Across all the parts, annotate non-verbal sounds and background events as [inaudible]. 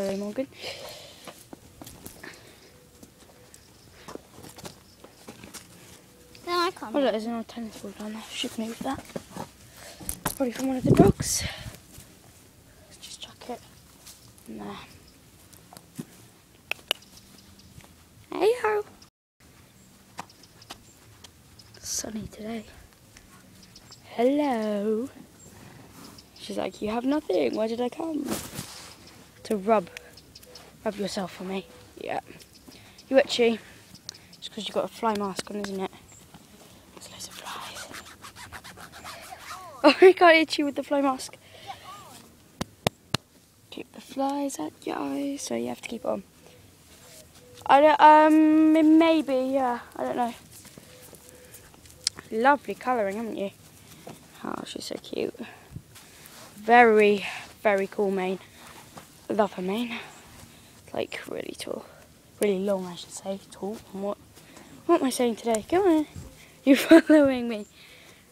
Hello, Morgan. Then I come. Oh, look, there's an old tennis ball down there. Should move that. Probably from one of the dogs. Let's just chuck it in there. Hey ho! Sunny today. Hello. She's like, you have nothing. Why did I come? To rub. Rub yourself for me. Yeah. You itchy? It's because you've got a fly mask on, isn't it? There's loads of flies. Oh, [laughs] I got itchy with the fly mask. Keep the flies out your eyes, so you have to keep it on. I don't, um, maybe, yeah, I don't know. Lovely colouring, haven't you? Oh, she's so cute. Very, very cool mane. Love her mane. Like, really tall. Really long, I should say. Tall. What, what am I saying today? Come on. [laughs] You're following me.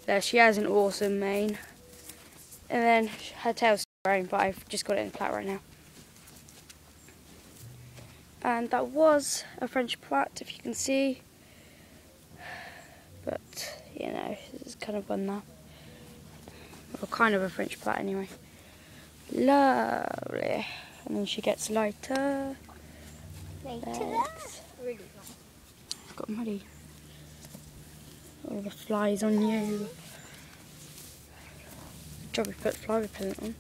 There, she has an awesome mane. And then her tail's brown, but I've just got it in flat right now. And that was a French Plait, if you can see. But, you know, it's kind of one now. Or kind of a French Plait anyway. Lovely. And then she gets lighter. Later. Really. Got muddy. All the flies on you. Job we put fly repellent on.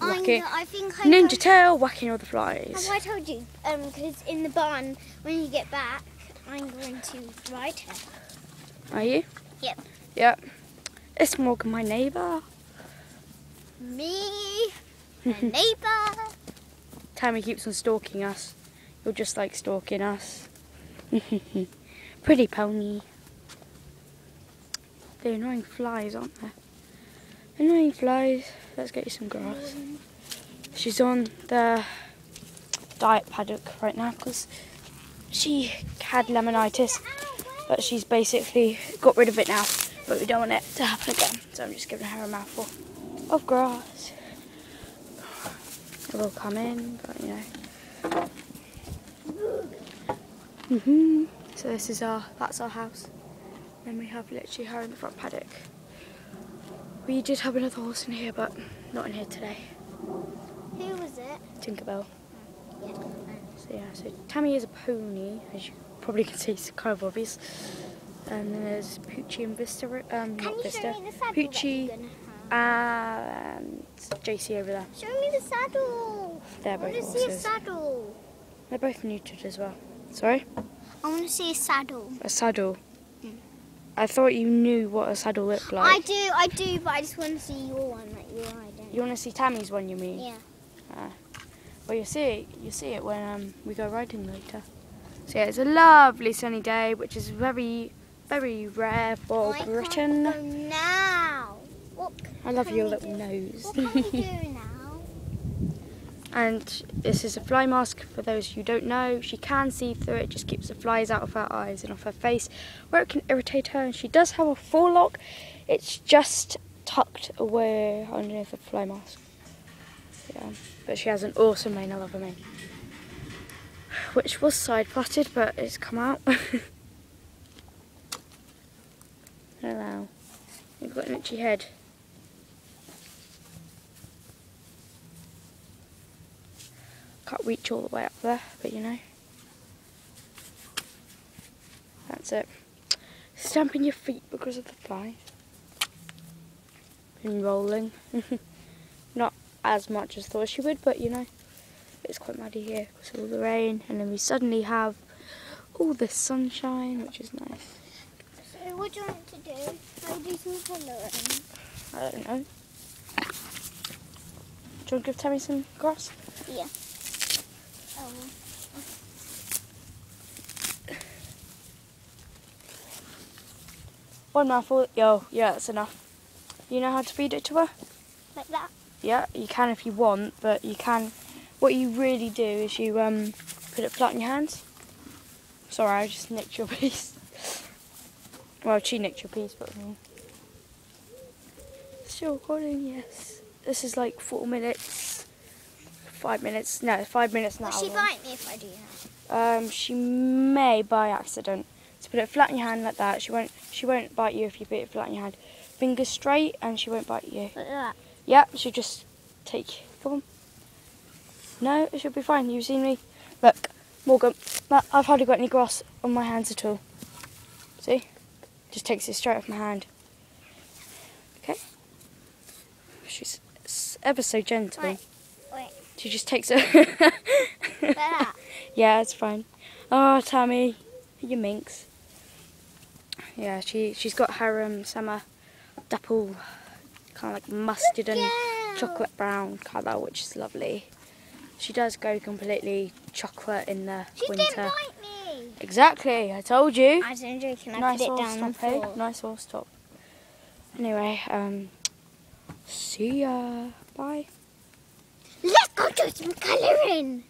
I, Whack it. know, I think I Ninja tail whacking all the flies. Have I told you? Um, because in the barn, when you get back, I'm going to ride her. Are you? Yep. Yep. It's Morgan, my neighbour. Me, my neighbour. Tammy keeps on stalking us. You're just like stalking us. [laughs] Pretty pony. They're annoying flies, aren't they? Annoying flies. Let's get you some grass. She's on the diet paddock right now because she had laminitis, but she's basically got rid of it now. But we don't want it to happen again, so I'm just giving her a mouthful of grass. It will come in, but you know. Mhm. So this is our that's our house. Then we have literally her in the front paddock. We did have another horse in here, but not in here today. Who was it? Tinkerbell. Yeah. So yeah, so Tammy is a pony, as you probably can see, it's kind of obvious. And then there's Poochie and Vista, um, Can not Vista, show me the saddle Poochie that you're gonna have? and JC over there. Show me the saddle. They're I both want to see a saddle. They're both neutered as well. Sorry? I want to see a saddle. A saddle. Mm. I thought you knew what a saddle looked like. I do, I do, but I just want to see your one that you're riding. You want to see Tammy's one, you mean? Yeah. Well, you'll see it. You'll see it when um, we go riding later. So yeah, it's a lovely sunny day, which is very, very rare for I Britain. Now. I love your little do? nose. What can do now? and this is a fly mask for those who don't know. She can see through it, just keeps the flies out of her eyes and off her face, where it can irritate her. And she does have a forelock. It's just tucked away underneath the fly mask. Yeah, but she has an awesome mane. I love her mane. Which was side plaited, but it's come out. [laughs] Oh, Hello. You've got an itchy head. Can't reach all the way up there, but you know. That's it. Stamping your feet because of the fly. Been rolling. [laughs] Not as much as thought she would, but you know. It's quite muddy here because of all the rain. And then we suddenly have all this sunshine, which is nice. So what do you want to do? Do some colouring. I don't know. Do you want to give Tammy some grass? Yeah. One mouthful. Yo, yeah, that's enough. You know how to feed it to her? Like that? Yeah, you can if you want, but you can. What you really do is you um put it flat in your hands. Sorry, I just nicked your [laughs] piece. Well, she nicked your piece, but I mean. Still recording, yes. This is like four minutes five minutes. No, five minutes an Will she bite me if I do that? Um, she may by accident. So put it flat in your hand like that. She won't. She won't bite you if you put it flat in your hand. Fingers straight, and she won't bite you. Like that. Yeah, she'll just take. Come on. No, it should be fine. You've seen me. Look, Morgan. I've hardly got any grass on my hands at all. See? Just takes it straight off my hand. Okay. She's ever so gentle. Right. She just takes it. [laughs] Yeah, it's fine. Oh, Tammy, you minx. Yeah, she she's got her um summer dapple, kind of like mustard and chocolate brown colour, which is lovely. She does go completely chocolate in the She winter. didn't bite me. Exactly, I told you. I. Can I nice put it down on the top, floor? Nice horse top. Anyway, um, see ya. Bye. Let's go do some colouring.